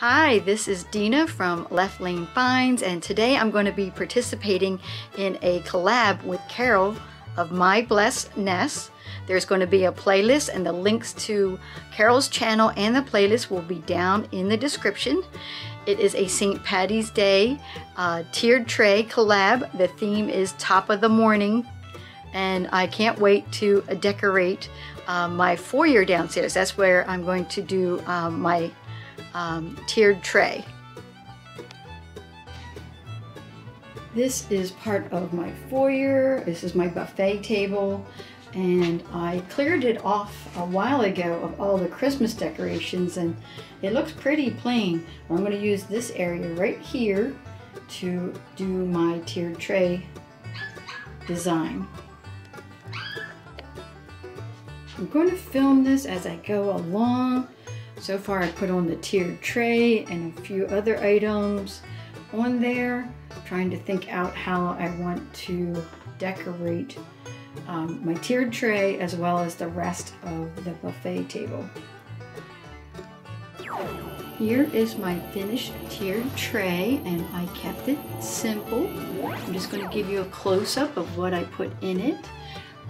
Hi, this is Dena from Left Lane Finds, and today I'm going to be participating in a collab with Carol of My Blessed Nest. There's going to be a playlist, and the links to Carol's channel and the playlist will be down in the description. It is a St. Patty's Day uh, tiered tray collab. The theme is Top of the Morning, and I can't wait to decorate uh, my foyer downstairs. That's where I'm going to do um, my um, tiered tray. This is part of my foyer. This is my buffet table and I cleared it off a while ago of all the Christmas decorations and it looks pretty plain. I'm going to use this area right here to do my tiered tray design. I'm going to film this as I go along. So far I put on the tiered tray and a few other items on there, trying to think out how I want to decorate um, my tiered tray as well as the rest of the buffet table. Here is my finished tiered tray and I kept it simple. I'm just going to give you a close-up of what I put in it.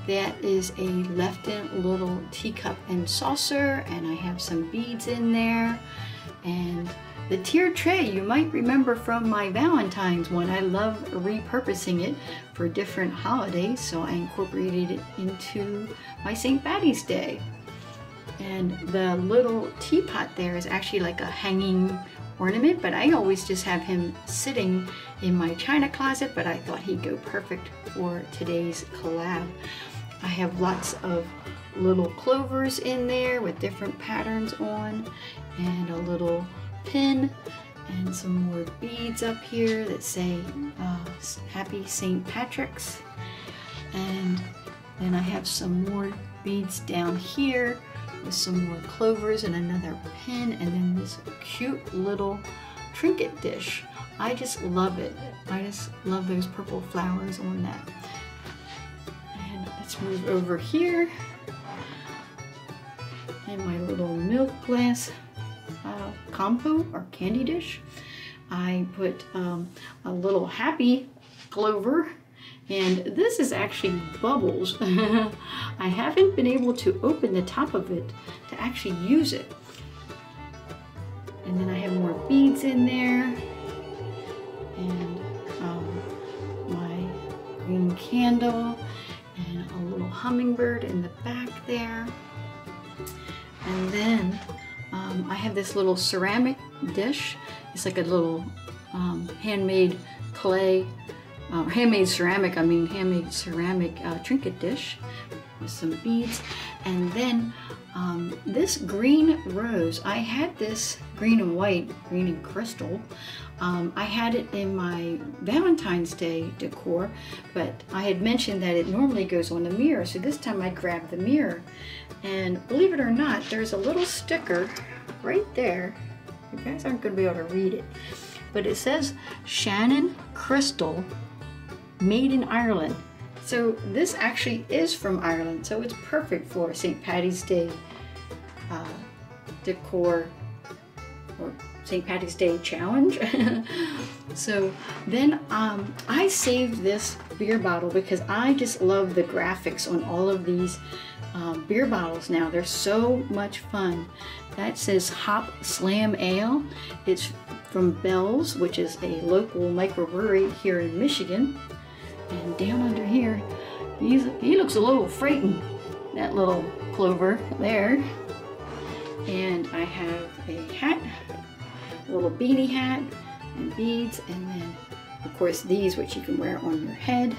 That is a Lefton little teacup and saucer and I have some beads in there and the tiered tray you might remember from my Valentine's one. I love repurposing it for different holidays, so I incorporated it into my St. Patty's Day. And the little teapot there is actually like a hanging ornament, but I always just have him sitting in my china closet, but I thought he'd go perfect for today's collab. I have lots of little clovers in there with different patterns on and a little pin and some more beads up here that say uh, Happy St. Patrick's. And then I have some more beads down here with some more clovers and another pin and then this cute little trinket dish. I just love it. I just love those purple flowers on that. Let's move over here. And my little milk glass uh, compote or candy dish. I put um, a little happy clover and this is actually bubbles. I haven't been able to open the top of it to actually use it. And then I have more beads in there and um, my green candle and a little hummingbird in the back there. And then um, I have this little ceramic dish. It's like a little um, handmade clay, uh, handmade ceramic, I mean handmade ceramic uh, trinket dish with some beads. And then um, this green rose, I had this green and white, green and crystal. Um, I had it in my Valentine's Day decor, but I had mentioned that it normally goes on the mirror. So this time I grabbed the mirror and believe it or not, there's a little sticker right there. You guys aren't going to be able to read it. But it says Shannon Crystal made in Ireland. So this actually is from Ireland. So it's perfect for St. Patty's Day uh, decor or St. Patty's Day challenge. so then um, I saved this beer bottle because I just love the graphics on all of these um, beer bottles now. They're so much fun. That says Hop Slam Ale. It's from Bell's, which is a local microbrewery here in Michigan. And down under here, he's, he looks a little frightened, that little clover there. And I have a hat, a little beanie hat, and beads, and then, of course, these, which you can wear on your head.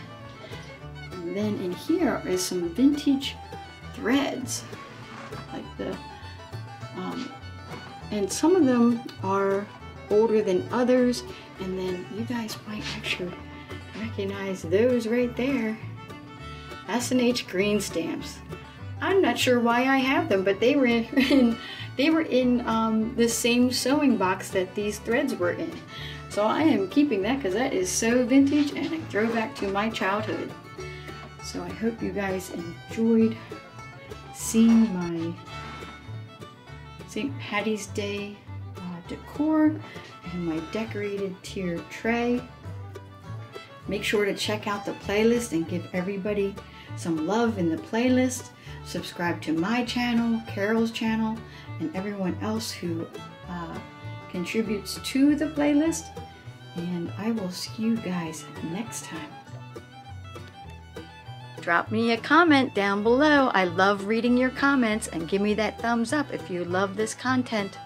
And then in here is some vintage threads, like the, um, and some of them are older than others, and then you guys might actually recognize those right there. S&H green stamps. I'm not sure why I have them, but they were in, they were in um, the same sewing box that these threads were in. So I am keeping that because that is so vintage and a throwback to my childhood. So I hope you guys enjoyed seeing my St. Patty's Day uh, decor and my decorated tier tray. Make sure to check out the playlist and give everybody some love in the playlist. Subscribe to my channel, Carol's channel, and everyone else who uh, contributes to the playlist. And I will see you guys next time. Drop me a comment down below. I love reading your comments and give me that thumbs up if you love this content.